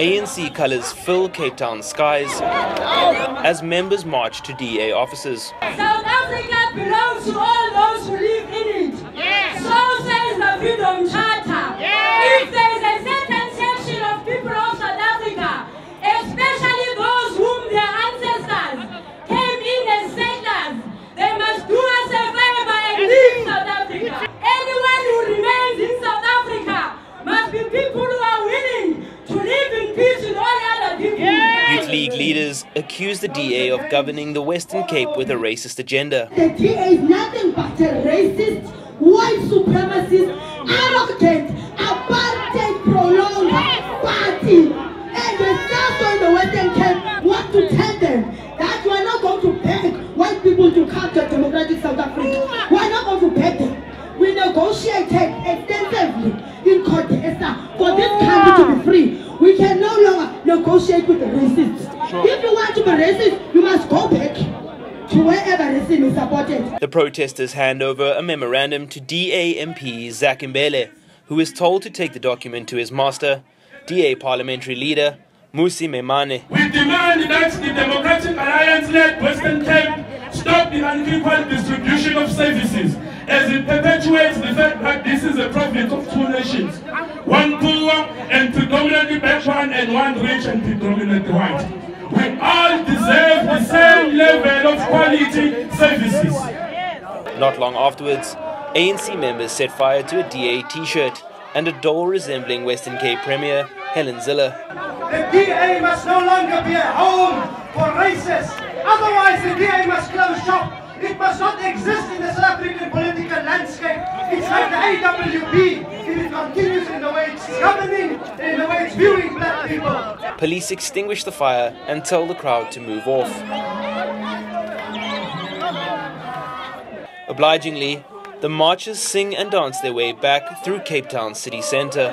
ANC colours fill Cape Town skies as members march to DA offices. South Africa belongs to all those who live in it. Yes. So says the Freedom Charter. Yes. If there is a certain section of people of South Africa, especially those whom their ancestors came in as settlers, they must do us a favor and leave South Africa. Anyone who remains in South Africa must be people League leaders accuse the DA of governing the Western Cape with a racist agenda. The DA is nothing but a racist, white supremacist, arrogant, apartheid prolonged party. And the South in the Western Cape want to tell them that we are not going to beg white people to come to democratic South Africa. We are not going to beg them. We negotiated extensively in CODESA for this country to be free. We can no longer negotiate with the racists. Sure. If you want to be racist, you must go back to wherever racism is supported. The protesters hand over a memorandum to DA MP Zach Mbhele, who is told to take the document to his master, DA parliamentary leader Mmusi Maimane. We demand that the Democratic Alliance-led Western Cape stop the unequal distribution of services as it perpetuates the fact that this is a of two nations, one poor and predominantly black one and one rich and predominantly white. We all deserve the same level of quality services. Not long afterwards, ANC members set fire to a DA t-shirt and a doll resembling Western Cape Premier Helen Zille. The DA must no longer be a home for racists. Otherwise, the DA must close shop. It must not exist in the It's like the AWB. If it continues in the way it's governing, in the way it's viewing black people. Police extinguish the fire and tell the crowd to move off. Obligingly, the marchers sing and dance their way back through Cape Town city centre.